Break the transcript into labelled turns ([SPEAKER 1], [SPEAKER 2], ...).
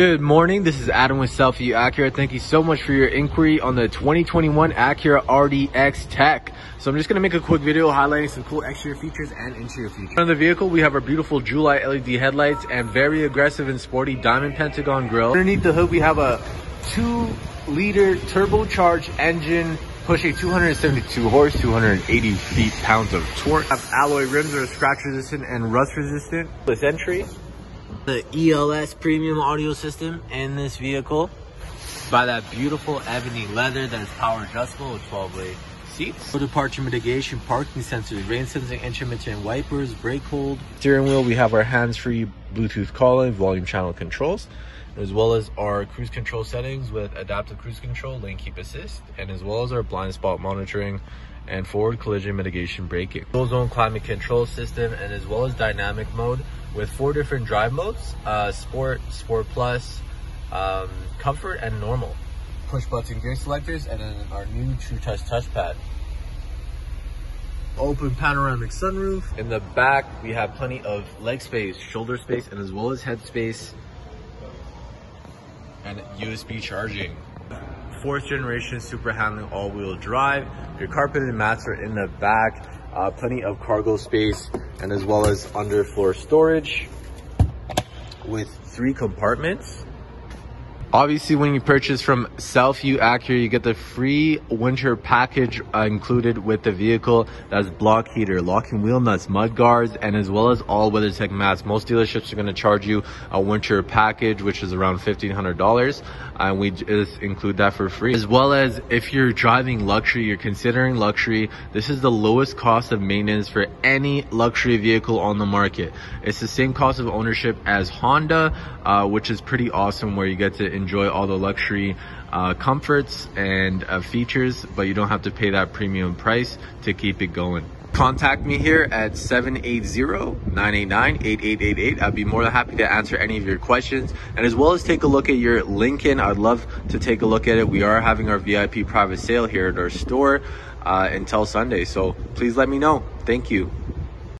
[SPEAKER 1] Good morning, this is Adam with Southview Acura. Thank you so much for your inquiry on the 2021 Acura RDX Tech. So I'm just gonna make a quick video highlighting some cool exterior features and interior features. On the vehicle, we have our beautiful Jewel Eye LED headlights and very aggressive and sporty diamond pentagon grille. Underneath the hood, we have a two liter turbocharged engine pushing 272 horse, 280 feet pounds of torque. Have alloy rims that are scratch resistant and rust resistant. This entry the ELS premium audio system in this vehicle by that beautiful ebony leather that is power adjustable with 12 way seats. For departure mitigation, parking sensors, rain sensing intermittent wipers, brake hold. Steering wheel, we have our hands-free Bluetooth calling, volume channel controls, as well as our cruise control settings with adaptive cruise control, lane keep assist, and as well as our blind spot monitoring and forward collision mitigation braking. Dual zone climate control system and as well as dynamic mode with four different drive modes, uh, sport, sport plus, um, comfort and normal. Push button gear selectors and then our new True Touch touchpad. Open panoramic sunroof. In the back, we have plenty of leg space, shoulder space, and as well as head space and USB charging fourth generation super handling all-wheel drive. Your carpeted mats are in the back, uh, plenty of cargo space, and as well as underfloor storage with three compartments. Obviously, when you purchase from Southview Acura, you get the free winter package included with the vehicle. That's block heater, locking wheel nuts, mud guards, and as well as all WeatherTech mats. Most dealerships are going to charge you a winter package, which is around $1,500. And we just include that for free. As well as if you're driving luxury, you're considering luxury, this is the lowest cost of maintenance for any luxury vehicle on the market. It's the same cost of ownership as Honda, uh, which is pretty awesome where you get to enjoy all the luxury uh, comforts and uh, features, but you don't have to pay that premium price to keep it going. Contact me here at 780-989-8888. I'd be more than happy to answer any of your questions and as well as take a look at your Lincoln. I'd love to take a look at it. We are having our VIP private sale here at our store uh, until Sunday. So please let me know. Thank you.